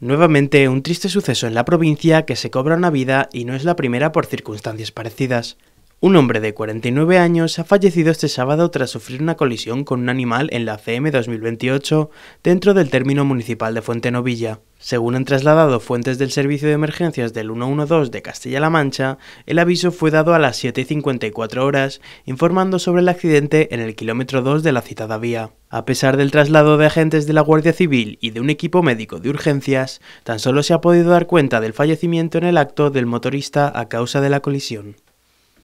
Nuevamente, un triste suceso en la provincia que se cobra una vida y no es la primera por circunstancias parecidas. Un hombre de 49 años ha fallecido este sábado tras sufrir una colisión con un animal en la CM 2028 dentro del término municipal de Fuente Novilla. Según han trasladado fuentes del Servicio de Emergencias del 112 de Castilla-La Mancha, el aviso fue dado a las 7.54 horas, informando sobre el accidente en el kilómetro 2 de la citada vía. A pesar del traslado de agentes de la Guardia Civil y de un equipo médico de urgencias, tan solo se ha podido dar cuenta del fallecimiento en el acto del motorista a causa de la colisión.